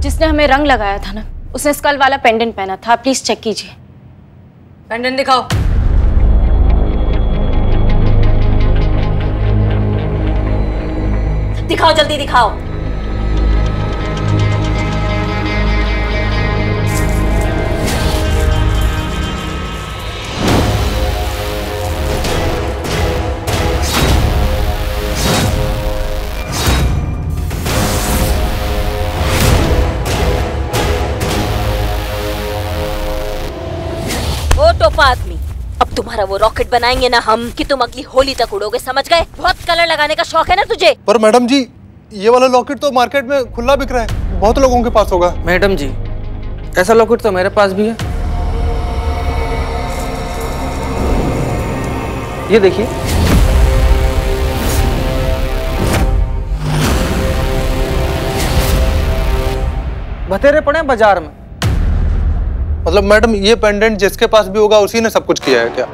जिसने हमें रंग लगाया था ना, उसने स्कल वाला पेंडेंट पहना था। प्लीज़ चेक कीजिए। पेंडेंट दिखाओ। दिखाओ, जल्दी दिखाओ। आदमी अब तुम्हारा वो रॉकेट बनाएँगे ना हम कि तुम अगली होली तक उड़ोगे समझ गए? बहुत कलर लगाने का शौक है ना तुझे? पर मैडम जी ये वाला लॉकेट तो मार्केट में खुला बिक रहा है। बहुत लोगों के पास होगा। मैडम जी ऐसा लॉकेट तो मेरे पास भी है। ये देखिए। बतेरे पड़े बाज़ार में। मतलब मैडम ये पेंडेंट जिसके पास भी होगा उसी ने सब कुछ किया है क्या?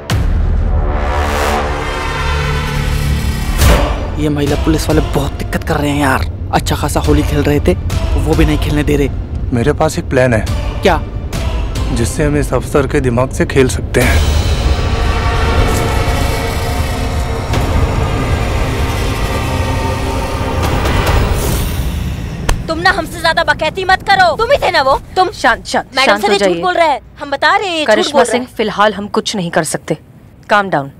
ये महिला पुलिस वाले बहुत दिक्कत कर रहे हैं यार। अच्छा खासा होली खेल रहे थे वो भी नहीं खेलने दे रहे। मेरे पास एक प्लान है। क्या? जिससे हम इस अफसर के दिमाग से खेल सकते हैं। तुम ना हमसे ज़्यादा बकैती मत करो। तुम ही थे ना वो। तुम शांत शांत मैडम से झूठ बोल रहे हैं। हम बता रहे हैं करिश्मा सिंह फ़िलहाल हम कुछ नहीं कर सकते। काम डाउन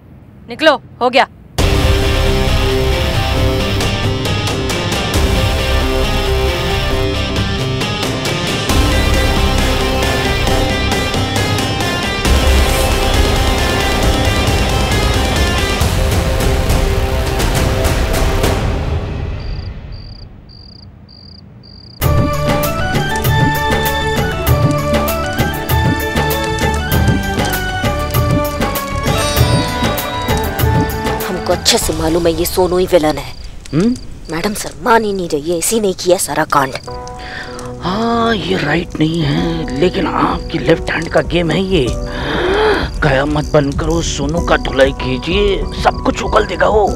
निकलो हो गया। हमको अच्छे से मालूम है ये सोनू ही विलन है। मैडम सर मान ही नहीं रही है इसी ने किया सारा कांड। हाँ ये राइट नहीं है लेकिन आपकी लेफ़्ट हैंड का गेम है ये। कयामत बंद करो सोनू का धुलाई कीजिए सब कुछ उगल देगा वो।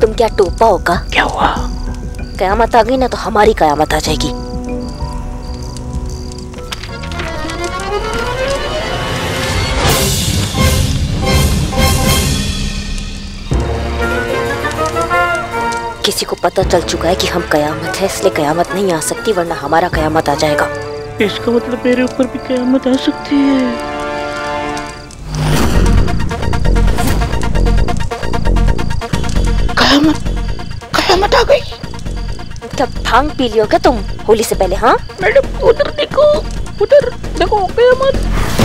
तुम क्या टोपा होगा क्या हुआ? कयामत आ गई ना तो हमारी कयामत आ जाएगी। किसी को पता चल चुका है कि हम कयामत है इसलिए कयामत नहीं आ सकती वरना हमारा कयामत आ जाएगा। इसका मतलब मेरे ऊपर भी कयामत आ सकती है। कयामत कयामत आ गई। क्या भाँग पी लियो क्या तुम होली से पहले हाँ? मैडम उधर देखो उधर देखो कयामत।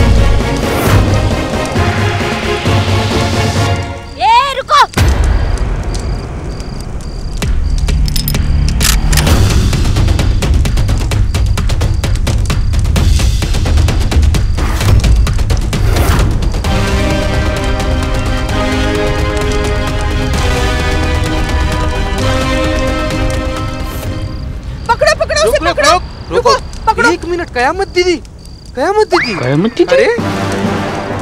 कयामत दीदी कयामत दीदी कयामत दीदी? अरे?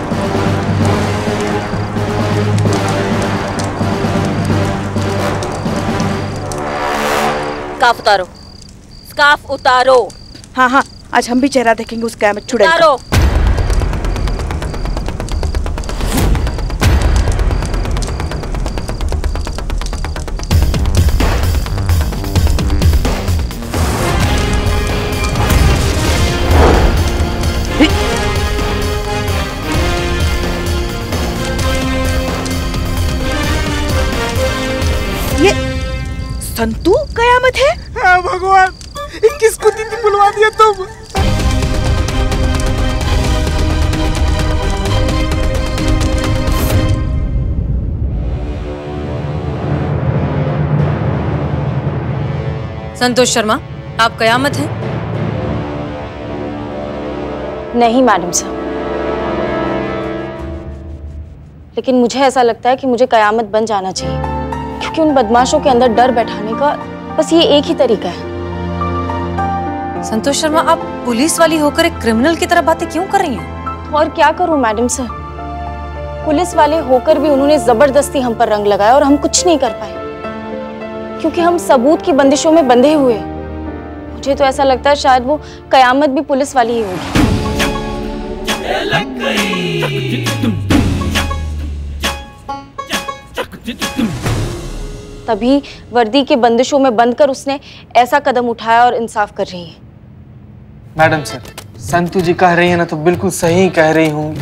स्काफ उतारो। स्काफ उतारो। हाँ हाँ आज हम भी चेहरा देखेंगे उस कयामत छुड़े उतारो। संतू कयामत है? हाँ भगवान। किसको दीदी बुलवा दिया तुम। संतोष शर्मा आप कयामत हैं? नहीं मैडम साहब। लेकिन मुझे ऐसा लगता है कि मुझे कयामत बन जाना चाहिए। क्योंकि उन बदमाशों के अंदर डर बैठाने का बस ये एक ही तरीका है। संतोष शर्मा आप पुलिस वाली होकर एक क्रिमिनल की तरह बातें क्यों कर रही हैं? और क्या करूँ मैडम सर? पुलिस वाले होकर भी उन्होंने ज़बरदस्ती हम पर रंग लगाया और हम कुछ नहीं कर पाए। क्योंकि हम सबूत की बंदिशों में बंधे हुए मुझे तो ऐसा लगता है शायद वो कयामत भी पुलिस वाली ही होगी। तभी वर्दी के बंदिशों में बंद कर उसने ऐसा कदम उठाया और इंसाफ कर रही है। मैडम सर संतू जी कह रही है ना तो बिल्कुल सही कह रही हूँ।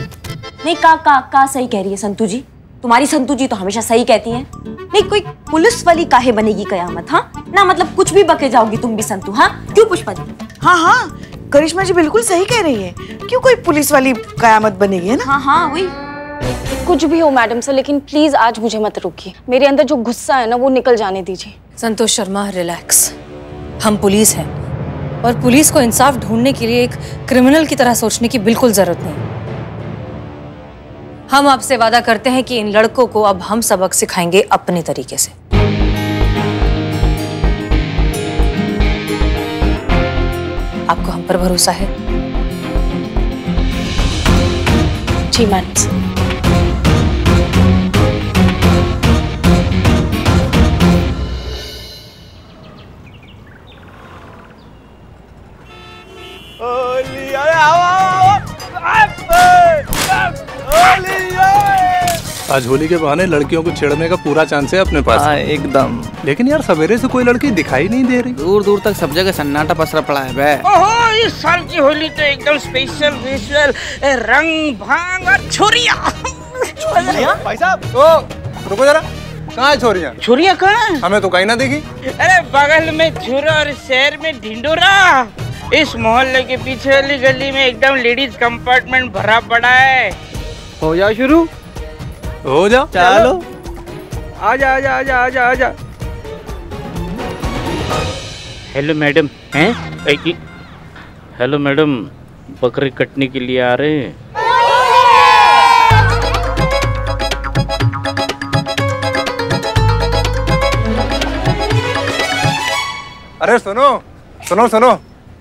नहीं का का का सही कह रही है संतू जी? तुम्हारी संतू जी तो हमेशा सही कहती हैं। नहीं कोई पुलिस वाली काहे बनेगी कयामत हाँ? ना मतलब कुछ भी बके जाओगी तुम भी संतु हाँ? क्यों पुष्पा जी? हाँ हाँ करिश्मा जी बिल्कुल सही कह रही है। क्यों कोई पुलिस वाली कयामत बनेगी है ना? हाँ हाँ वही। कुछ भी हो मैडम सर लेकिन प्लीज़ आज मुझे मत रोकिए। मेरे अंदर जो गुस्सा है ना वो निकल जाने दीजिए। संतोष शर्मा रिलैक्स हम पुलिस हैं और पुलिस को इंसाफ ढूँढने के लिए एक क्रिमिनल की तरह सोचने की बिल्कुल ज़रूरत नहीं। हम आपसे वादा करते हैं कि इन लड़कों को अब हम सबक सिखाएँगे अपने तरीके से। आपको हम पर भरोसा है? जी मैडम आज होली के बहाने लड़कियों को छेड़ने का पूरा चांस है अपने पास। हाँ एकदम। लेकिन यार सवेरे से कोई लड़की दिखाई नहीं दे रही। दूर दूर तक सब जगह सन्नाटा पसरा पड़ा है बे। ओहो इस साल की होली तो एकदम स्पेशल विजुअल रंग भाँग और छुरिया। भाई साहब ओ रुको जरा। कहाँ है छोरियाँ? छुरिया कहाँ हमें तो कहीं ना दिखी। अरे बगल में छुरा और शहर में ढिंडोरा। इस मोहल्ले के पीछे वाली गली में एकदम लेडीज़ कंपार्टमेंट भरा पड़ा है। हो जाओ शुरू? हो जाओ। चलो। आजा आजा आजा आजा आजा। हेलो मैडम हैं? हेलो मैडम बकरी कटने के लिए आ रहे हैं। अरे सुनो सुनो सुनो।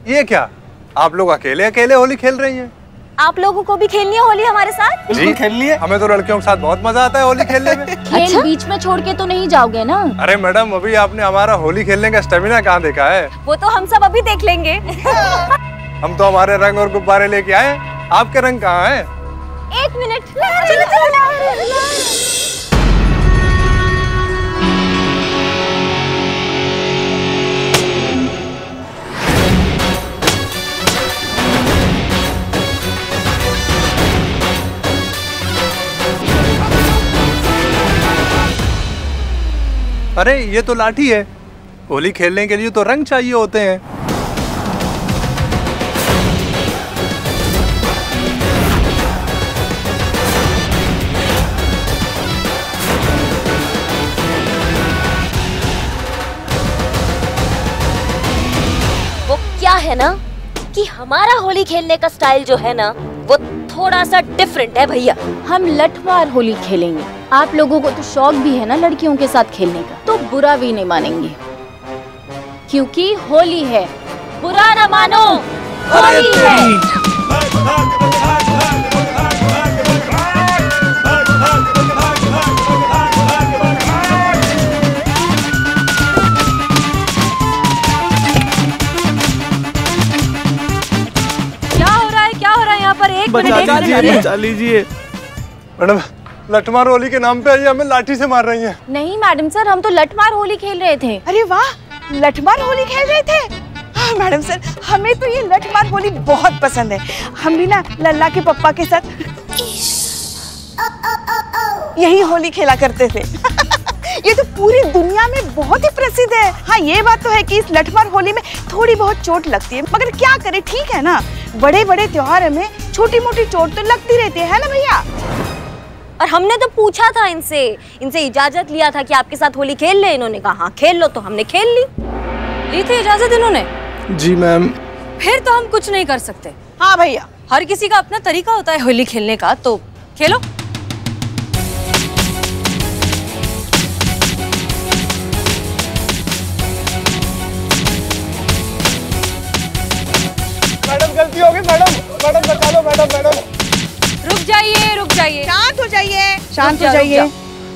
ये क्या? आप लोग अकेले अकेले होली खेल रही हैं? आप लोगों को भी खेलनी है होली हमारे साथ? जी। खेलनी है। हमें तो लड़कियों के साथ बहुत मज़ा आता है होली खेलने में। खेल बीच में छोड़ के तो नहीं जाओगे ना? अरे मैडम अभी आपने हमारा होली खेलने का स्टेमिना कहाँ देखा है? वो तो हम सब अभी देख लेंगे। हम तो हमारे रंग और गुब्बारे लेके आए आपके रंग कहाँ है? एक मिनट। अरे, ये तो लाठी है। होली खेलने के लिए तो रंग चाहिए होते हैं। वो क्या है ना? कि हमारा होली खेलने का स्टाइल जो है ना, वो थोड़ा सा डिफरेंट है भैया। हम लठवार होली खेलेंगे। आप लोगों को तो शौक भी है ना लड़कियों के साथ खेलने का। तो बुरा भी नहीं मानेंगे। क्योंकि होली है। बुरा ना मानो। होली है। लीजिए बचा लीजिए। मैडम लठमार होली के नाम पे ये हमें लाठी से मार रही हैं। नहीं मैडम सर हम तो लठमार होली खेल रहे थे। अरे वाह लठमार होली खेल रहे थे? हाँ, मैडम सर हमें तो ये लठमार होली बहुत पसंद है। हम भी ना लल्ला के पप्पा के साथ यही होली खेला करते थे। ये तो पूरी दुनिया में बहुत ही प्रसिद्ध है। हाँ ये बात तो है कि इस लठमार होली में थोड़ी बहुत चोट लगती है। मगर क्या करे ठीक है ना? बड़े बड़े त्योहार में छोटी मोटी चोट तो लगती रहती है, है ना भैया? और हमने तो पूछा था इनसे। इनसे इजाज़त लिया था कि आपके साथ होली खेल ले इन्होंने कहा हाँ खेल लो तो हमने खेल ली। ली थी इजाज़त इन्होंने? जी मैम। फिर तो हम कुछ नहीं कर सकते। हाँ भैया। हर किसी का अपना तरीका होता है होली खेलने का तो खेलो। गलती हो गई मैडम। मैडम बचा लो मैडम मैडम। रुक जाइए रुक जाइए। शांत हो जाइए। शांत हो जाइए।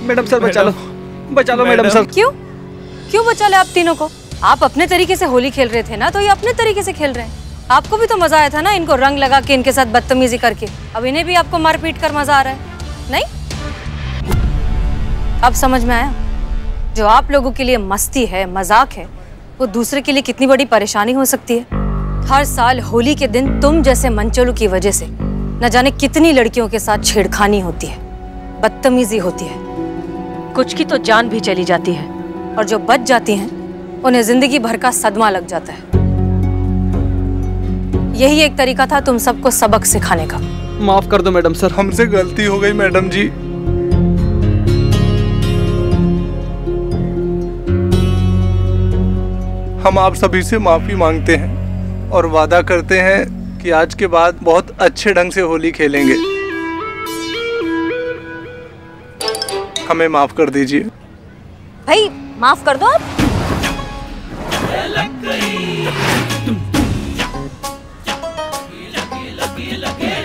मैडम सर बचा लो। बचा लो मैडम सर। क्यों? क्यों बचा ले आप तीनों को? आप अपने तरीके से होली खेल रहे थे ना तो ये अपने तरीके से खेल रहे हैं। आपको भी तो मज़ा आया था ना इनको रंग लगा के इनके साथ बदतमीजी करके। अब इन्हें भी आपको मारपीट कर मज़ा आ रहा है। नहीं? अब समझ में आया? जो आप लोगों के लिए मस्ती है मज़ाक है वो दूसरे के लिए कितनी बड़ी परेशानी हो सकती है? हर साल होली के दिन तुम जैसे मंचलों की वजह से न जाने कितनी लड़कियों के साथ छेड़खानी होती है बदतमीजी होती है। कुछ की तो जान भी चली जाती है और जो बच जाती हैं उन्हें ज़िंदगी भर का सदमा लग जाता है। यही एक तरीका था तुम सबको सबक सिखाने का। माफ़ कर दो मैडम सर। हमसे गलती हो गई मैडम जी। हम आप सभी से माफ़ी मांगते हैं। और वादा करते हैं कि आज के बाद बहुत अच्छे ढंग से होली खेलेंगे। हमें माफ़ कर दीजिए। भाई माफ़ कर दो आप।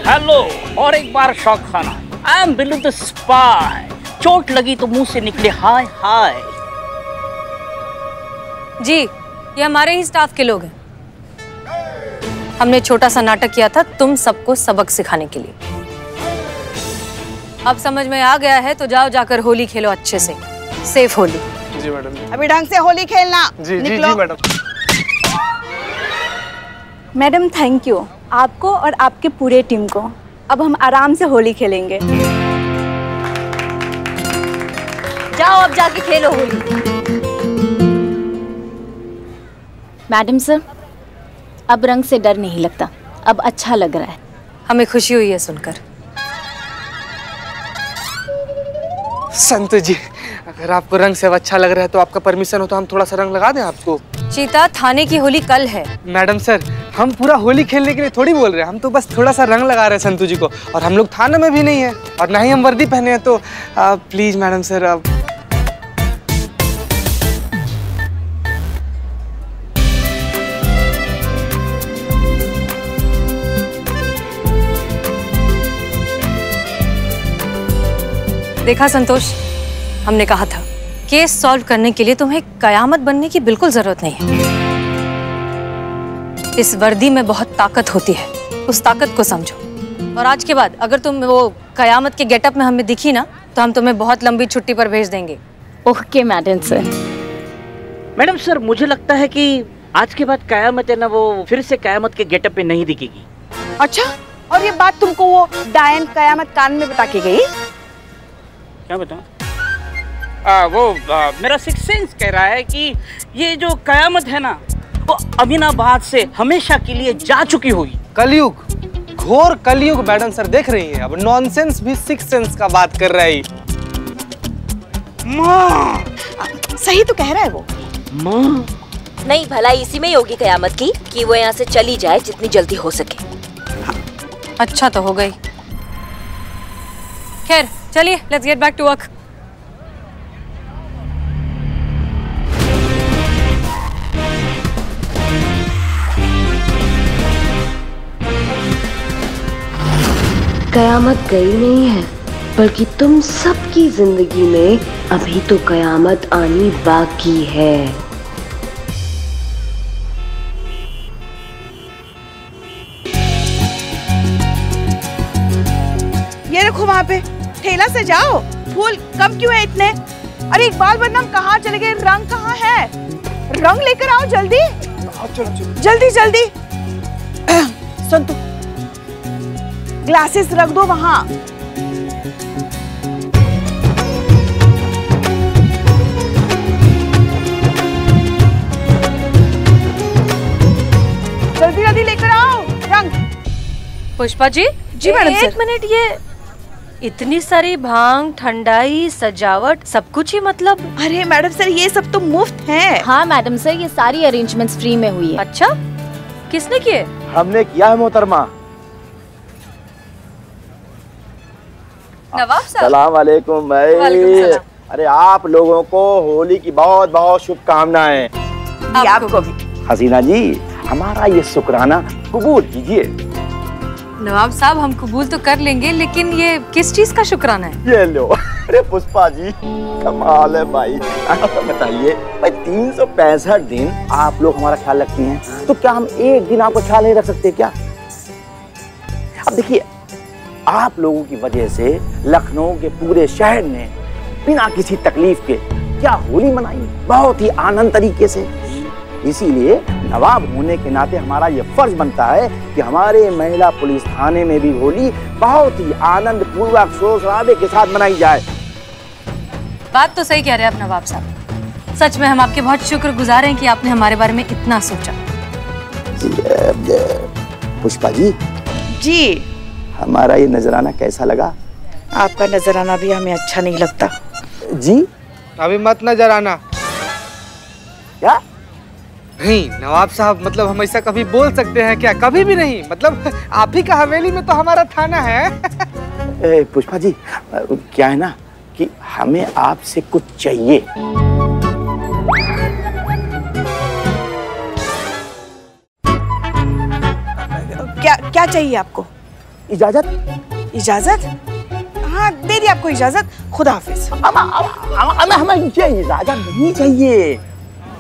हेलो और एक बार शौक खाना। I am Billu the spy चोट लगी तो मुँह से निकले हाय हाय। जी ये हमारे ही स्टाफ के लोग हैं। हमने छोटा सा नाटक किया था तुम सबको सबक सिखाने के लिए। अब समझ में आ गया है तो जाओ जाकर होली खेलो अच्छे से। सेफ़ होली। जी मैडम अभी ढंग से होली खेलना। जी जी जी मैडम। मैडम थैंक यू आपको और आपके पूरे टीम को। अब हम आराम से होली खेलेंगे। जाओ अब जाके खेलो होली। मैडम सर अब रंग से डर नहीं लगता। अब अच्छा लग रहा है। हमें खुशी हुई है सुनकर। संतु जी अगर आपको रंग से अच्छा लग रहा है तो आपका परमिशन हो तो हम थोड़ा सा रंग लगा दें आपको। चीता थाने की होली कल है। मैडम सर हम पूरा होली खेलने के लिए थोड़ी बोल रहे हैं। हम तो बस थोड़ा सा रंग लगा रहे हैं संतु जी को। और हम लोग थाने में भी नहीं है और ना ही हम वर्दी पहने हैं तो प्लीज़ मैडम सर अब देखा संतोष? हमने कहा था केस सॉल्व करने के लिए तुम्हें कयामत बनने की बिल्कुल ज़रूरत नहीं है। इस वर्दी में बहुत ताकत होती है उस ताकत को समझो। और आज के बाद अगर तुम वो कयामत के गेटअप में हमें दिखी ना तो हम तुम्हें बहुत लंबी छुट्टी पर भेज देंगे। Okay madam sir. Madam sir मुझे लगता है कि आज के बाद कयामत है ना वो फिर से कयामत के गेटअप में नहीं दिखेगी। अच्छा और ये बात तुमको वो डायन कयामत कान में बता के गई? क्या बताऊँ? आ, वो आ, मेरा सिक्स सेंस कह रहा है कि ये जो कयामत है ना वो अमीनाबाद से हमेशा के लिए जा चुकी होगी। कलयुग घोर कलयुग मैडम सर देख रही हैं। अब नॉनसेंस भी सिक्स सेंस का बात कर रही माँ! सही तो कह रहा है वो। माँ! नहीं भला इसी में ही होगी कयामत की कि वो यहाँ से चली जाए जितनी जल्दी हो सके। अच्छा तो हो गई। खैर चलिए let's get back to work कयामत गई नहीं है, बल्कि तुम सबकी ज़िंदगी में अभी तो कयामत आनी बाकी है। ठेला से जाओ। फूल कम क्यों है इतने? अरे इकबाल बदनाम कहाँ चले गए? रंग कहाँ है? रंग लेकर आओ जल्दी। जल्दी जल्दी। सुन तू। ग्लासेस रख दो वहाँ। जल्दी जल्दी लेकर आओ। रंग। पुष्पा जी जी, मैडम एक मिनट ये इतनी सारी भाँग ठंडाई सजावट सब कुछ ही मतलब। अरे मैडम सर ये सब तो मुफ़्त है। हाँ मैडम सर ये सारी अरेंजमेंट्स फ्री में हुई है। अच्छा? किसने किए? हमने किया है मोहतरमा। नवाब साहब। सलाम वालेकुम वालेकुम भाई अरे आप लोगों को होली की बहुत बहुत शुभकामनाएँ। आपको भी। हसीना जी हमारा ये शुक्राना कबूल कीजिए। नवाब साहब हम कबूल तो कर लेंगे, लेकिन ये किस चीज़ का शुक्राना है? ये लो। अरे पुष्पा जी, कमाल है भाई। बताइए, भाई तीन सौ पैंसठ दिन आप लोग हमारा ख्याल रखती हैं तो क्या हम एक दिन आपका ख्याल नहीं रख सकते क्या? अब देखिए, आप लोगों की वजह से लखनऊ के पूरे शहर ने बिना किसी तकलीफ़ के क्या होली मनाई? बहुत ही आनंद तरीके से। इसीलिए नवाब होने के नाते हमारा ये फ़र्ज़ बनता है कि हमारे महिला पुलिस थाने में भी होली बहुत ही आनंद पूर्वक शोर शराबे के साथ मनाई जाए। बात तो सही कह रहे हैं आप नवाब साहब। सच में हम आपके बहुत शुक्रगुजार हैं कि आपने हमारे बारे में इतना सोचा। जी, पुष्पा जी। जी। हमारा ये नजराना कैसा लगा? आपका नजराना भी हमें अच्छा नहीं लगता। जी। अभी मत नज़र आना क्या? नहीं नवाब साहब मतलब हम ऐसा कभी बोल सकते हैं क्या? कभी भी नहीं। मतलब आप ही का हवेली में तो हमारा थाना है। पुष्पा जी क्या है ना कि हमें आपसे कुछ चाहिए। क्या क्या चाहिए आपको? इजाज़त? इजाज़त? हाँ दे दी आपको इजाज़त। खुदा हाफिज। हमें हमें ये इजाज़त नहीं चाहिए।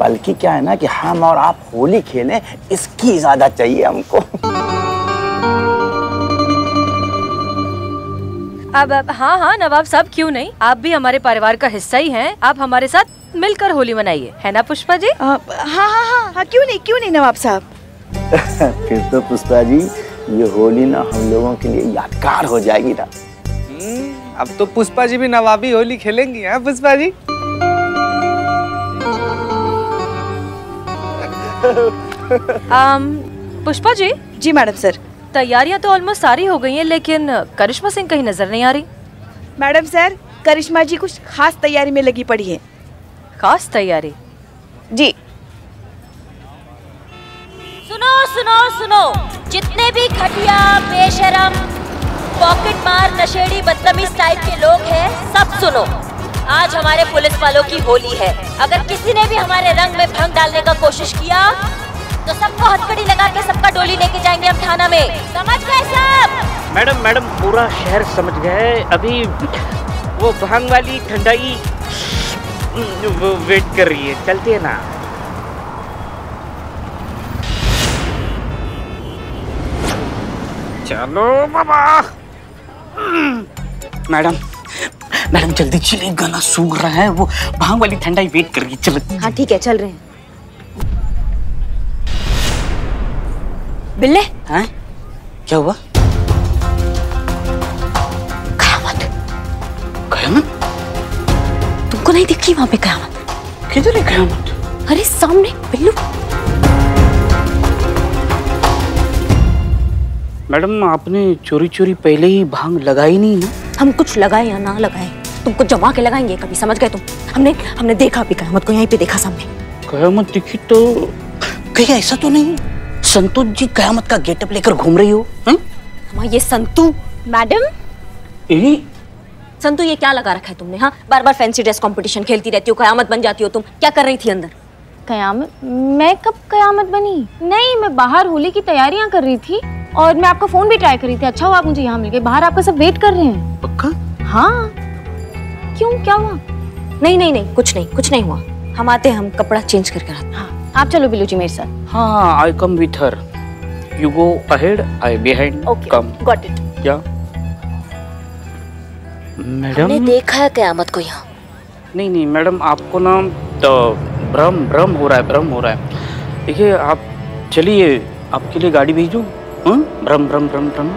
बल्कि क्या है ना कि हम और आप होली खेलें इसकी इजाज़त चाहिए हमको। अब अब हाँ हाँ नवाब साहब क्यों नहीं? आप भी हमारे परिवार का हिस्सा ही हैं। आप हमारे साथ मिलकर होली मनाइए है ना पुष्पा जी? हाँ हाँ हाँ हाँ क्यों नहीं क्यों नहीं नवाब साहब? फिर तो पुष्पा जी ये होली ना हम लोगों के लिए यादगार हो जाएगी ना। हम्म, अब तो पुष्पा जी भी नवाबी होली खेलेंगी हैं पुष्पा जी? आम, पुष्पा जी? जी मैडम सर। तैयारियाँ तो ऑलमोस्ट सारी हो गई हैं लेकिन करिश्मा सिंह कहीं नज़र नहीं आ रही? मैडम सर करिश्मा जी कुछ खास तैयारी में लगी पड़ी है। खास तैयारी? जी। सुनो सुनो सुनो। जितने भी घटिया बेशरम पॉकेट मार नशेड़ी बदतमीज टाइप के लोग हैं सब सुनो। आज हमारे पुलिस वालों की होली है। अगर किसी ने भी हमारे रंग में भंग डालने का कोशिश किया तो सबको हथकड़ी लगा के सबका डोली लेके जाएँगे हम थाना में। समझ गए सब? मैडम मैडम पूरा शहर समझ गए अभी वो भाँग वाली ठंडाई वो वेट कर रही है। चलते है ना। चलो बाबा। मैडम मैडम जल्दी चलिए गला सूख रहा है वो। भाँग वाली ठंडाई वेट कर रही चलो। हाँ ठीक है चल रहे हैं। बिल्ले? हैं? क्या हुआ? कयामत कयामत? तुमको नहीं दिख रही वहाँ पे कयामत? किधर है कयामत? अरे सामने बिल्लू। मैडम आपने चोरी चोरी पहले ही भाँग लगाई नहीं ना? हम कुछ लगाए या ना लगाए? तुमको जमा के लगाएँगे कभी समझ गए तुम? हमने हमने देखा भी कयामत को यहीं पे देखा सामने। कयामत दिखी तो कहीं ऐसा तो नहीं। संतोष जी कयामत का गेटअप लेकर घूम रही हो हैं? हमारा ये संतू। मैडम? ए, संतू ये क्या लगा रखा है तुमने हाँ? बार बार फैंसी ड्रेस कंपटीशन खेलती रहती हो कयामत बन जाती हो तुम। क्या कर रही थी अंदर? कयामत मैं कब कयामत बनी? नहीं मैं बाहर होली की तैयारियाँ कर रही थी और मैं आपका फ़ोन भी ट्राई कर रही थी। अच्छा हुआ आप मुझे यहाँ मिल गए बाहर आपका सब वेट कर रहे हैं। पक्का? हाँ। क्यों? क्या हुआ? नहीं नहीं नहीं कुछ नहीं कुछ नहीं हुआ। हम आते हम कपड़ा चेंज करके आते हाँ। आप चलो बिल्लू जी मेरे साथ। हाँ I come with her you go ahead I behind come got it क्या? हमने मैडम देखा है कयामत को यहाँ। नहीं नहीं मैडम आपको ना तो भ्रम भ्रम हो रहा है भ्रम हो रहा है। देखिए आप चलिए आपके लिए गाड़ी भेजूं? हाँ? भ्रम भ्रम भ्रम भ्रम।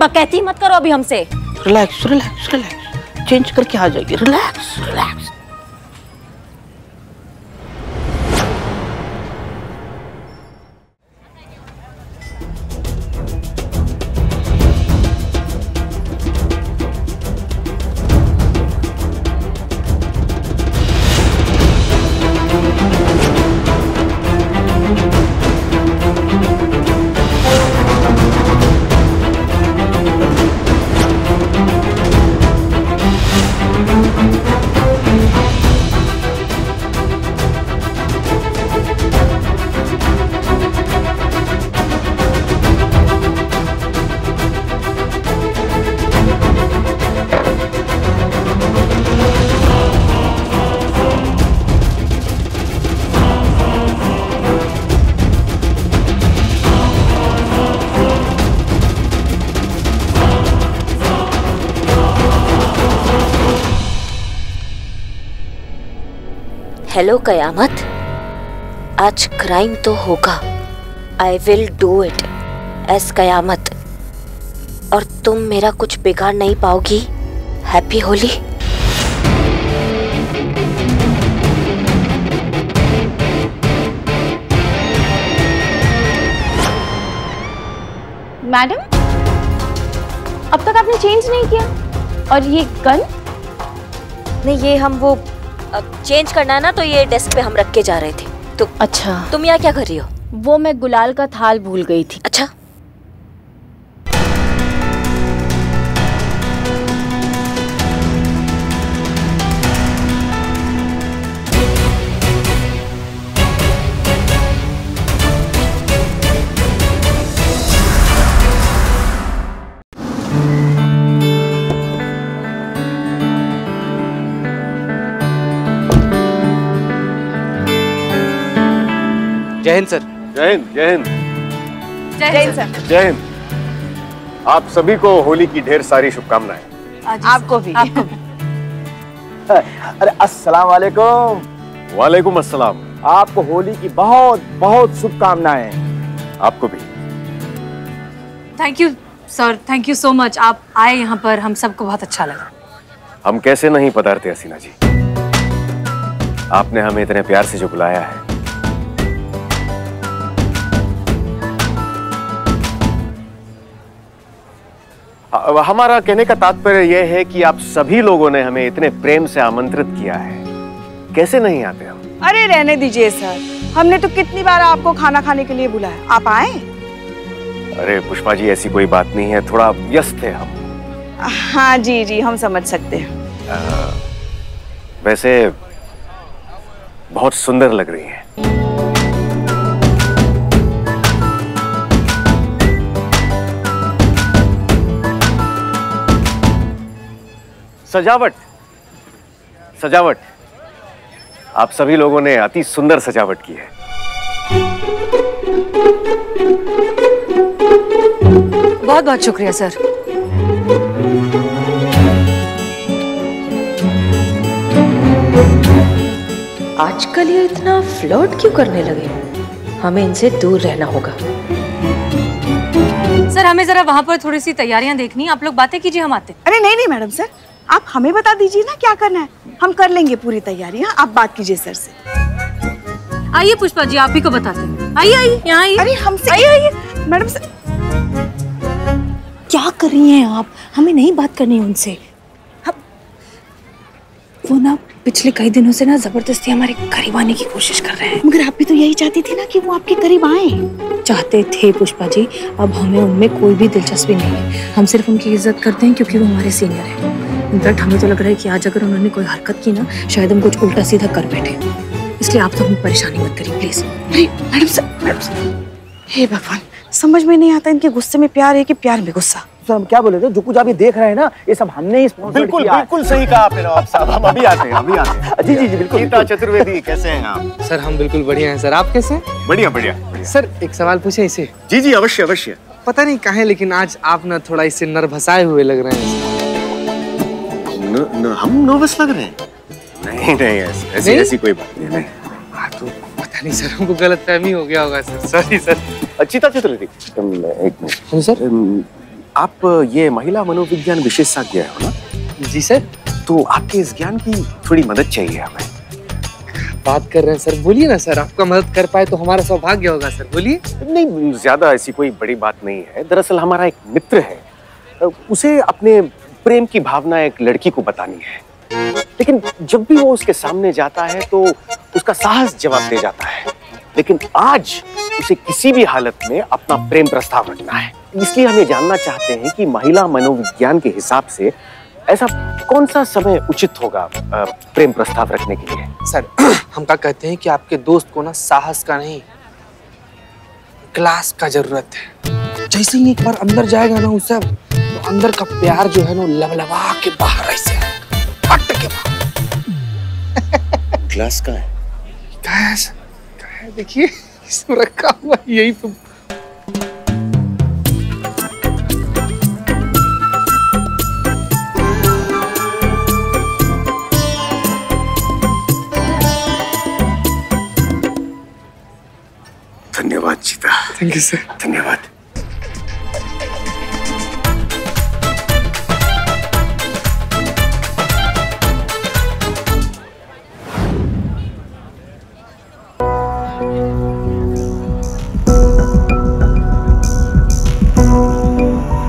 बकैती मत करो अभी हमसे। रिलैक्स रिलैक्स रिलैक्स चेंज करके आ जाएगी रिलैक्स रिलैक्स हेलो कयामत आज क्राइम तो होगा. I will do it as Qayamat और तुम मेरा कुछ बिगाड़ नहीं पाओगी. हैप्पी होली मैडम अब तक आपने चेंज नहीं किया? और ये गन नहीं ये हम वो चेंज करना है ना तो ये डेस्क पे हम रख के जा रहे थे। तो अच्छा। तुम यहाँ क्या कर रही हो? वो मैं गुलाल का थाल भूल गई थी। अच्छा। हिंद सर। जय हिंद जय हिंद। जय हिंद सर। जय हिंद। आप सभी को होली की ढेर सारी शुभकामनाएँ। आपको भी। अरे अस्सलाम वालेकुम। वालेकुम अस्सलाम। आपको होली की बहुत बहुत शुभकामनाएँ। आपको भी। Thank you sir thank you so much आप आए यहाँ पर हम सबको बहुत अच्छा लगा। हम कैसे नहीं पधारते हसीना जी? आपने हमें इतने प्यार से जो बुलाया है हमारा कहने का तात्पर्य यह है कि आप सभी लोगों ने हमें इतने प्रेम से आमंत्रित किया है। कैसे नहीं आते हम? अरे रहने दीजिए सर। हमने तो कितनी बार आपको खाना खाने के लिए बुलाया। आप आए? अरे पुष्पा जी ऐसी कोई बात नहीं है। थोड़ा व्यस्त थे हम। हाँ जी जी हम समझ सकते हैं। अ, वैसे बहुत सुंदर लग रही हैं। सजावट। सजावट। आप सभी लोगों ने अति सुंदर सजावट की है। बहुत बहुत शुक्रिया सर। आजकल ये इतना फ्लर्ट क्यों करने लगे? हमें इनसे दूर रहना होगा। सर हमें जरा वहाँ पर थोड़ी सी तैयारियाँ देखनी आप लोग बातें कीजिए हम आते अरे नहीं नहीं मैडम सर। आप हमें बता दीजिए ना क्या करना है। हम कर लेंगे पूरी तैयारियाँ आप बात कीजिए सर से। आइए पुष्पा जी आप ही को बताते हैं। आइए आइए यहाँ आइए। अरे हमसे आइए आइए। मैडम सर क्या कर रही हैं आप? हमें नहीं बात करनी उनसे। हम वो ना पिछले कई दिनों से ना ज़बरदस्ती हमारे करीब आने की कोशिश कर रहे हैं। मगर आप भी तो यही चाहती थी ना कि वो आपके करीब आए। चाहते थे पुष्पा जी अब हमें उनमें कोई भी दिलचस्पी नहीं है। हम सिर्फ़ उनकी इज़्ज़त करते हैं क्योंकि वो हमारे सीनियर हैं। इनफैक्ट हमें तो लग रहा है कि आज अगर उन्होंने कोई हरकत की ना शायद हम कुछ उल्टा सीधा कर बैठे। इसलिए आप तो हमें परेशानी मत करिए please madam sir madam sir. हे भगवान समझ में नहीं आता इनके गुस्से में प्यार है कि प्यार में गुस्सा? सर हम क्या बोले थे? जो कुछ आप ये देख रहे हैं ना ये सब हमने ही बिल्कुल किया बिल्कुल सही कहा आपने नवाब साहब। हम अभी आते हैं अभी आते हैं। जी जी जी बिल्कुल गीता चतुर्वेदी कैसे हैं आप? सर हम बिल्कुल बढ़िया हैं सर। आप कैसे हैं? बढ़िया बढ़िया बढ़िया। सर एक सवाल पूछे इसे? जी जी अवश्य अवश्य। पता नहीं काहे लेकिन आज आप ना थोड़ा इससे नर्भसाए हुए लग रहे हैं न, न, हम नर्वस लग रहे हैं। नहीं नहीं ऐसी ऐसी, ऐसी कोई बात नहीं, नहीं। हाँ तो पता नहीं सर हमको गलत फहमी हो गया होगा sir. Sorry sir Achita Chaturvedi तुम एक मिनट। हाँ सर। आप ये महिला मनोविज्ञान विशेषज्ञ हो ना? जी सर। तो आपके इस ज्ञान की थोड़ी मदद चाहिए हमें। बात कर रहे हैं सर। बोलिए ना सर आपका मदद कर पाए तो हमारा सौभाग्य होगा सर। बोलिए। नहीं ज़्यादा ऐसी कोई बड़ी बात नहीं है। दरअसल हमारा एक मित्र है। उसे अपने प्रेम की भावना एक लड़की को बतानी है। लेकिन जब भी वो उसके सामने जाता है तो उसका साहस जवाब दे जाता है। लेकिन आज उसे किसी भी हालत में अपना प्रेम प्रस्ताव रखना है। इसलिए हम ये जानना चाहते हैं कि महिला मनोविज्ञान के हिसाब से ऐसा कौन सा समय उचित होगा प्रेम प्रस्ताव रखने के लिए? सर, हम क्या कहते हैं कि आपके दोस्त को ना साहस का नहीं क्लास का ज़रूरत है। जैसे ही एक बार अंदर जाएगा ना उसे तो अंदर का प्यार जो है ना लबलबा के बाहर ऐसे फट के बाहर। ग्लास का है। गैस देखिए इसमें रखा हुआ यही तो। धन्यवाद जीता थैंक यू सर धन्यवाद।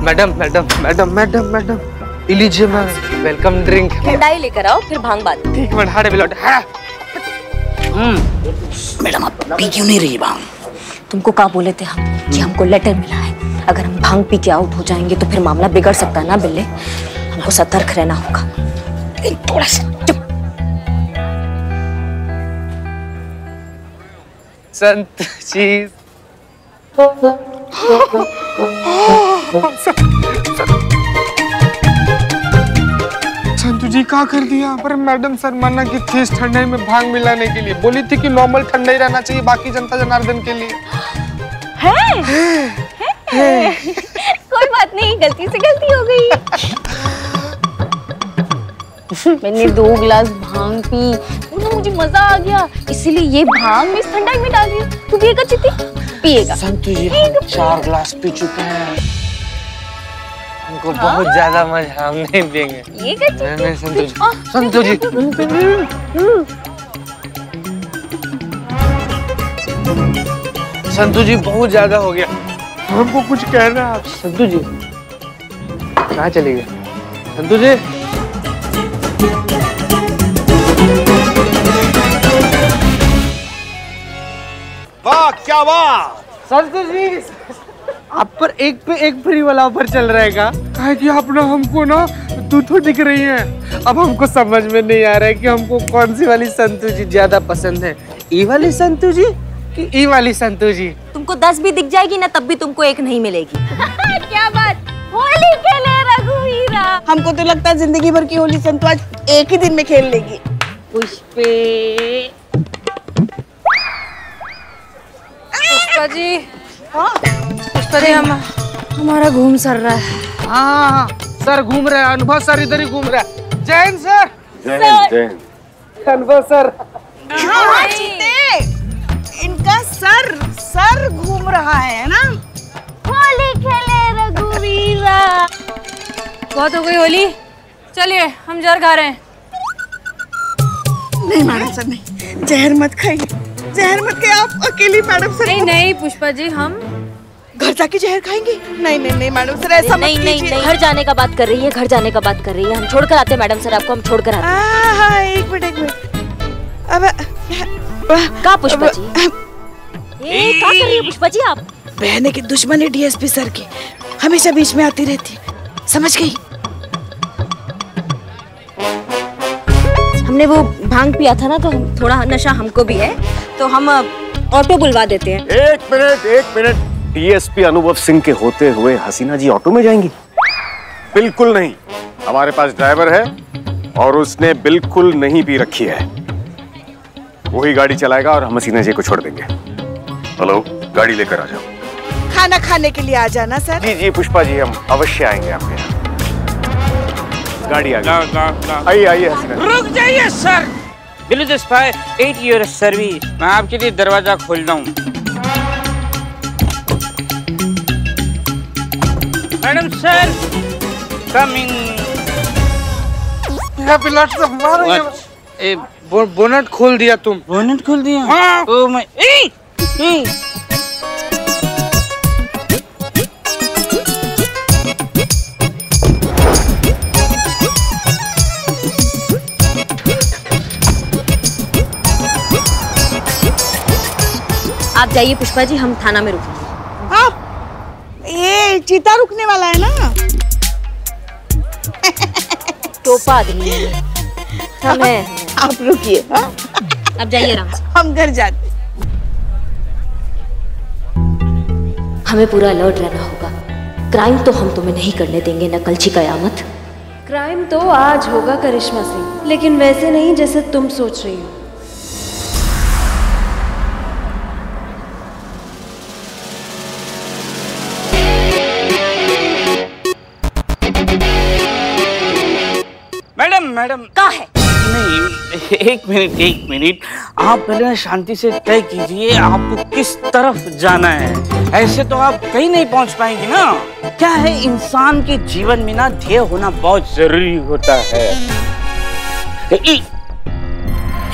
Madam madam madam madam madam लीजिए मैम वेलकम ड्रिंक। ठंडाई लेकर आओ फिर भाँग बात ठीक मैडम हाड़े बिलौट हाँ। मैडम आप पी क्यों नहीं रही भाँग? तुमको कहा बोले थे हम कि हमको लेटर मिला है? अगर हम भाँग पी के आउट हो जाएँगे तो फिर मामला बिगड़ सकता है ना बिल्ले? हमको सतर्क रहना होगा। लेकिन थोड़ा सा चुप। संत जी संतु जी क्या कर दिया? पर मैडम सर मना की थी इस ठंडाई में भाँग मिलाने के लिए बोली थी कि नॉर्मल ठंडा ही रहना चाहिए बाकी जनता जनार्दन के लिए। है? है? है? कोई बात नहीं गलती से गलती हो गई। मैंने दो गिलास भाँग पी। ना मुझे मज़ा आ गया। इसीलिए ये भाँग मैं इस ठंडाई में डाल रही हूँ तू पिएगा चित्ती? पिएगा। संतु जी हम चार ग्लास पी चुके हैं। हमको बहुत ज़्यादा मज़ा हम नहीं देंगे। ये क्या नहीं नहीं संतु जी संतु जी। संतु जी बहुत ज़्यादा हो गया। हमको कुछ कहना है आप? संतु जी कहाँ चले गए? संतु जी। वाह क्या वाह संतु जी। आप पर एक पे एक फ्री वाला ऑफ़र चल रहेगा। कहा कि आप ना हमको ना तू तो दिख रही है। अब हमको समझ में नहीं आ रहा है कि हमको कौन सी वाली संतु जी ज़्यादा पसंद है। ई वाली संतु जी कि ई वाली संतु जी तुमको दस भी दिख जाएगी ना तब भी तुमको एक नहीं मिलेगी। क्या बात? होली खेले रघुवीरा। हमको तो लगता है ज़िंदगी भर की होली संतु आज एक ही दिन में खेल लेगी। पुष्पे। पुष्पा जी। पुष्पा जी हम हमारा। घूम सर रहा है। हाँ हाँ सर घूम रहे हैं अनुभव सर इधर ही घूम रहा है। जैन सर। हिंद अनुभव सर। हाँ, इनका सर सर घूम रहा है ना? होली खेले रघुवीरा बहुत हो गई होली। चलिए हम जहर खा रहे हैं। नहीं मैडम सर नहीं। जहर मत खाइए। जहर मत खाइए आप अकेली मैडम सर नहीं नहीं पुष्पा जी हम घर जाके जहर खाएँगे? नहीं नहीं नहीं मैडम सर ऐसा नहीं मत नहीं कीजिए। घर जाने का बात कर रही है घर जाने का बात कर रही है। हम छोड़कर आते हैं मैडम सर आपको हम छोड़कर आते हाँ। हाँ एक मिनट एक मिनट। अब का पुष्पा जी? ए, क्या कर रही है पुष्पा जी आप? बहने की दुश्मन है डीएसपी सर की। हमेशा बीच में आती रहती है। समझ गई? हमने वो भाँग पिया था ना तो थोड़ा नशा हमको भी है तो हम ऑटो बुलवा देते हैं। एक मिनट एक मिनट। डीएसपी अनुभव सिंह के होते हुए हसीना जी ऑटो में जाएँगी? बिल्कुल नहीं। हमारे पास ड्राइवर है और उसने बिल्कुल नहीं पी रखी है। वही गाड़ी चलाएगा और हम हसीना जी को छोड़ देंगे। हेलो गाड़ी लेकर आ जाओ। खाना खाने के लिए आ जाना सर। जी जी पुष्पा जी हम अवश्य आएँगे आपके यहाँ। गाड़ी आ गई। आइए आइए हसीना रुक जाइए sir. Below this five eight year service मैं आपके लिए दरवाज़ा खोलता हूँ। मैडम सर कमिंग हमारा ये- बो, बोनट खोल दिया तुम। बोनट खोल दिया? हाँ। ओ मैं ए, ए, आप जाइए पुष्पा जी हम थाना में रुकेंगे। हाँ। ये चीता रुकने वाला है ना? टोपा आदमी हम हैं। आप रुकिए हाँ? आप जाइए आराम हम घर जाते हमें पूरा अलर्ट रहना होगा। क्राइम तो हम तुम्हें नहीं करने देंगे न कलची कयामत। क्राइम तो आज होगा करिश्मा सिंह लेकिन वैसे नहीं जैसे तुम सोच रही हो। मैडम मैडम का है? नहीं एक मिनट एक मिनट। आप पहले शांति से तय कीजिए आपको किस तरफ़ जाना है। ऐसे तो आप कहीं नहीं पहुँच पाएँगे ना। क्या है इंसान के जीवन में ना ध्येय होना बहुत ज़रूरी होता है। इ,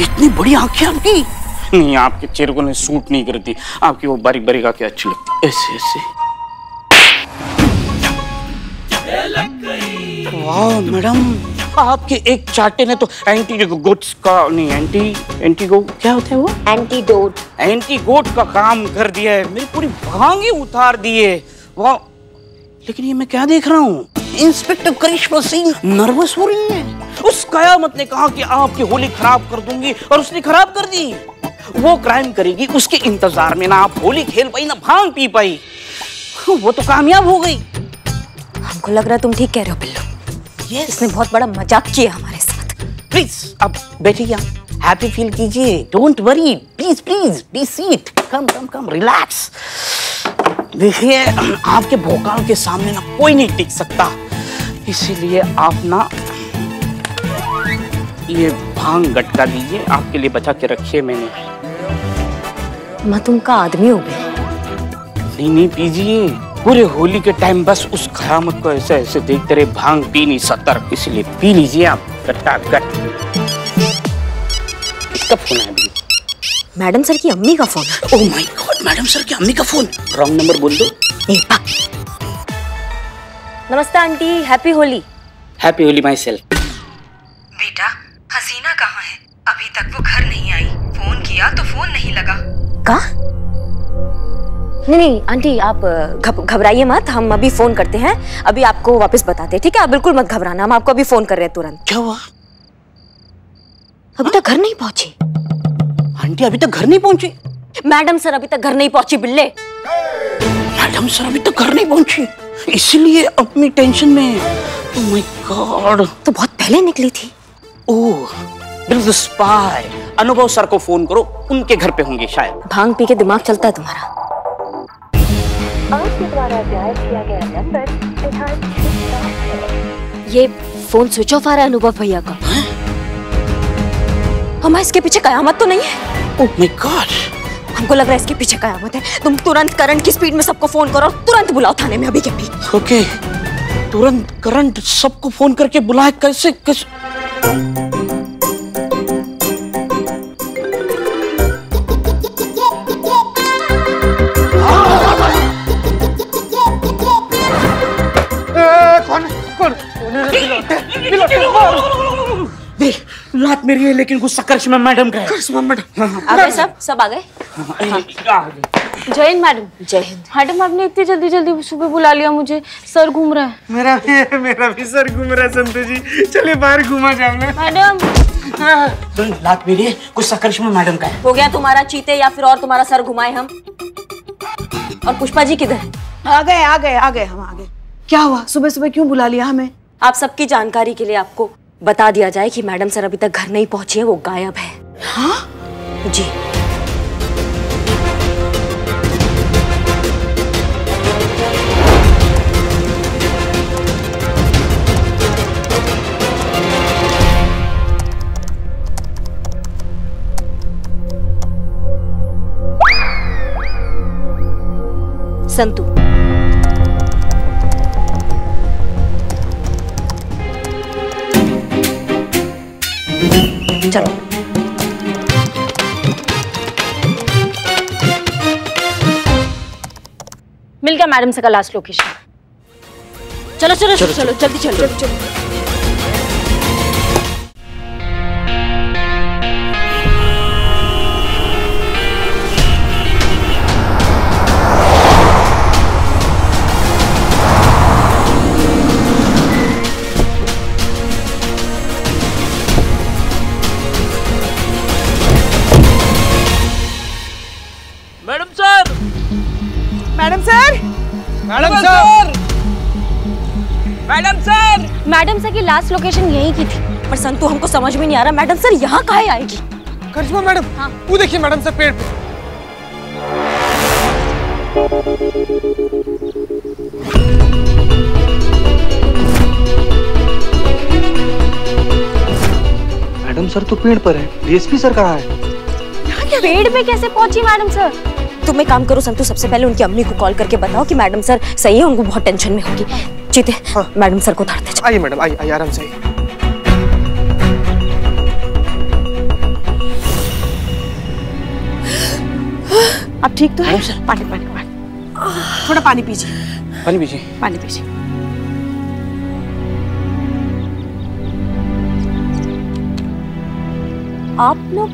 इतनी बड़ी आँखें आपकी। नहीं आपके चेहरे को सूट नहीं करती। आपकी वो बारीक बारीक आँखें अच्छी लगती ऐसे ऐसे। वाह मैडम। आपके एक चाटे ने तो एंटी गोट्स का नहीं एंटी एंटी गो क्या होता है वो? एंटीडोट एंटी गोट का काम कर दिया है मेरी पूरी भांगी उतार दिए वाह लेकिन ये मैं क्या देख रहा हूँ? इंस्पेक्टर करिश्मा सिंह नर्वस हो रही है? उस कयामत ने कहा कि आपकी होली खराब कर दूँगी और उसने खराब कर दी। वो क्राइम करेगी उसके इंतज़ार में ना आप होली खेल पाई ना भाँग पी पाई। वो तो कामयाब हो गई। हमको लग रहा है तुम ठीक कह रहे हो बिल्लू yes. इसने बहुत बड़ा मज़ाक किया हमारे साथ। प्लीज़ अब बैठिए हैप्पी फील कीजिए। Don't worry please please be seat come come come relax देखिए आपके भोकाल के सामने ना कोई नहीं टिक सकता। इसीलिए आप ना ये भाँग गटका दीजिए। आपके लिए बचा के रखिए मैंने। मैं तुमका आदमी हो गई। नहीं नहीं पीजिए। पूरे होली के टाइम बस उस खरामत को ऐसे ऐसे देखते रहे भाँग पी नहीं सतर्क इसलिए पी लीजिए आप गट्टा गट किसका फ़ोन है अभी मैडम सर की अम्मी का फ़ोन। ओह माय गॉड मैडम सर की अम्मी का फ़ोन। रॉन्ग नंबर बोल दो। नमस्ते aunty happy Holi. Happy Holi myself बेटा हसीना कहाँ है? अभी तक वो घर नहीं आई। फ़ोन किया तो फ़ोन नहीं लगा। का? नहीं नहीं आंटी आप घब- घबराइए मत हम अभी फ़ोन करते हैं। अभी आपको वापस बताते हैं ठीक है? आप बिल्कुल मत घबराना हम आपको अभी फ़ोन कर रहे हैं तुरंत। क्या हुआ? अभी तक घर नहीं पहुँची। आंटी अभी तक घर नहीं पहुँची? मैडम सर अभी तक घर नहीं पहुँची बिल्ले। मैडम सर अभी तक घर नहीं पहुँची। इसीलिए अपनी टेंशन में माय गॉड तो बहुत पहले निकली थी। ओह स्पाई अनुभव सर को फ़ोन करो उनके घर पे होंगे शायद। भाँग पी के दिमाग चलता है तुम्हारा। आपके द्वारा डायल किया गया नंबर फ़िलहाल ये फ़ोन स्विच ऑफ़ आ रहा है अनुभव भैया का। हमारे इसके पीछे कयामत तो नहीं है। ओह माय गॉड हमको लग रहा है इसके पीछे कयामत है। तुम तुरंत करंट की स्पीड में सबको फ़ोन करो और तुरंत बुलाओ थाने में अभी के अभी। ओके तुरंत करंट सबको फ़ोन करके बुलाए कैसे कैसे देख लात मेरी है लेकिन गुस्सा करिश्मा मैडम का है। करिश्मा मैडम। आ गए? सब सब आ गए। जय हिंद मैडम। जय हिंद। मैडम आपने इतनी जल्दी जल्दी सुबह बुला लिया मुझे। सर घूम रहा है। मेरा भी मेरा भी सर घूम रहा है संतु जी। चलिए बाहर घुमा जाऊँगा मैडम। सुन लात मेरी है गुस्सा करिश्मा मैडम का है। हो गया तुम्हारा चीते या फिर और तुम्हारा सर घुमाए हम? और पुष्पा जी किधर? आ गए आ गए आ गए हम आ गए। क्या हुआ? सुबह सुबह क्यों बुला लिया हमें? आप सबकी जानकारी के लिए आपको बता दिया जाए कि मैडम सर अभी तक घर नहीं पहुँची है वो गायब है। हाँ? जी। संतु चलो। मिल गया मैडम से का लास्ट लोकेशन चलो चलो चलो चलो, जल्दी चलो चलो मैडम लास्ट लोकेशन यही की थी। पर संतु हमको समझ में नहीं आ रहा मैडम सर यहाँ काहे आएगी? करिश्मा मैडम। हाँ। वो देखिए मैडम सर पेड़ पे। मैडम सर तो पेड़ पर है। डीएसपी सर कहाँ है? पेड़ पे कैसे पहुँची मैडम सर? तुम एक काम करो संतु सबसे पहले उनकी अम्मी को कॉल करके बताओ कि मैडम सर सही है उनको बहुत टेंशन में होगी। चीते हाँ। मैडम सर को उतारते जाओ। आइए मैडम आइए आइए आराम से आइए। अब ठीक तो है? पानी पानी पानी। थोड़ा पानी पीजिए। पानी पीजिए। पानी पीजिए। आप लोग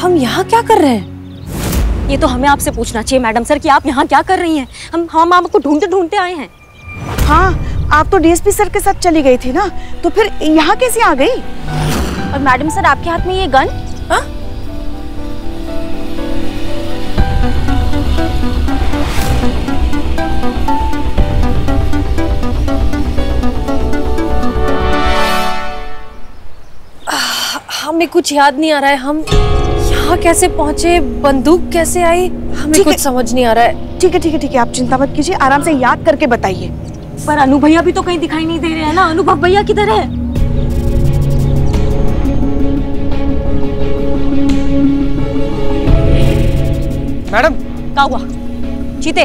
हम यहाँ क्या कर रहे हैं? ये तो हमें आपसे पूछना चाहिए मैडम सर कि आप यहाँ क्या कर रही हैं? हम हम आपको ढूंढते ढूंढते आए हैं। हाँ आप तो डीएसपी सर के साथ चली गई थी ना तो फिर यहाँ कैसे आ गई? और मैडम सर आपके हाथ में ये गन? हाँ? हमें कुछ याद नहीं आ रहा है। हम यहाँ कैसे पहुँचे? बंदूक कैसे आई? हमें कुछ समझ नहीं आ रहा है। ठीक है ठीक है ठीक है। आप चिंता मत कीजिए आराम से याद करके बताइए। पर अनु भैया भी तो कहीं दिखाई नहीं दे रहे हैं ना? अनुभव भैया किधर है? मैडम। क्या हुआ? चीते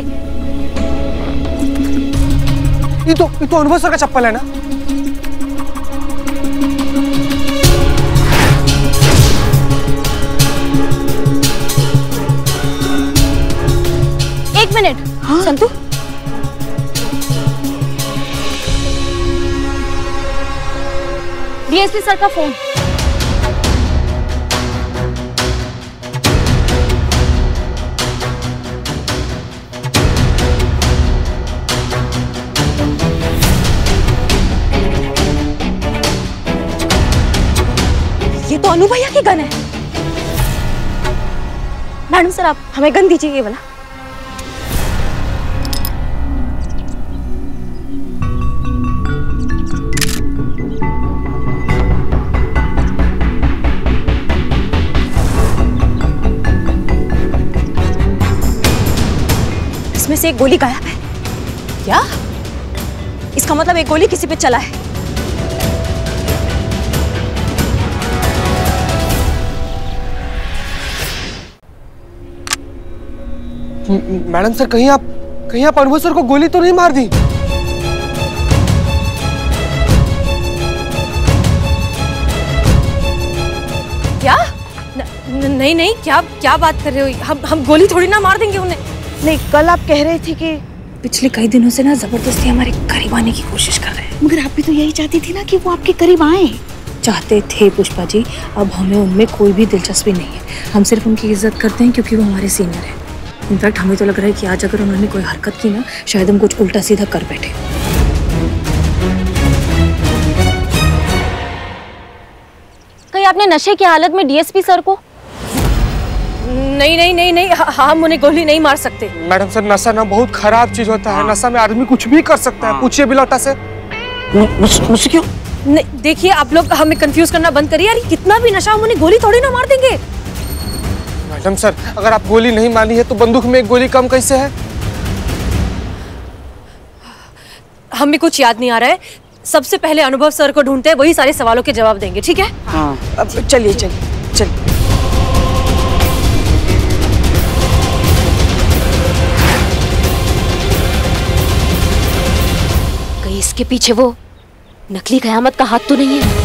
ये तो ये तो अनुभव सर का चप्पल है ना? एक मिनट। हाँ? संतु? डीएसपी सर का फ़ोन। ये तो अनु भैया की गन है। मैडम सर, आप हमें गन दीजिए ये वाला। इसमें से एक गोली गायब है। क्या? इसका मतलब एक गोली किसी पे चला है। मैडम सर कहीं आप कहीं आप अनुभव सर को गोली तो नहीं मार दी? क्या? न, न, नहीं नहीं क्या क्या बात कर रहे हो? हम हम गोली थोड़ी ना मार देंगे उन्हें। नहीं कल आप कह रही थी कि पिछले कई दिनों से ना ज़बरदस्ती हमारे करीब आने की कोशिश कर रहे हैं। मगर आप भी तो यही चाहती थी ना कि वो आपके करीब आए। चाहते थे पुष्पा जी अब हमें उनमें कोई भी दिलचस्पी नहीं है। हम सिर्फ़ उनकी इज़्ज़त करते हैं क्योंकि वो हमारे सीनियर हैं। इनफैक्ट हमें तो लग रहा है कि आज अगर उन्होंने कोई हरकत की ना शायद हम कुछ उल्टा सीधा कर बैठे। कहीं आपने नशे की हालत में डीएसपी सर को नहीं नहीं नहीं नहीं ह- हम उन्हें गोली नहीं मार सकते। मैडम सर नशा ना बहुत खराब चीज़ होता है। नशा में आदमी कुछ भी कर सकता है। पूछिए बिलौटा से। मुझसे क्यों? नहीं देखिए आप लोग हमें कंफ्यूज करना बंद करिए। यार कितना भी नशा हम उन्हें गोली थोड़ी ना मार देंगे। मैडम सर अगर आप गोली नहीं मानी है तो बंदूक में एक गोली कम कैसे है? हमें कुछ याद नहीं आ रहा है। सबसे पहले अनुभव सर को ढूंढते हैं वही सारे सवालों के जवाब देंगे ठीक है? हाँ। अब चलिए चलिए चलिए। इसके पीछे वो नकली कयामत का हाथ तो नहीं है।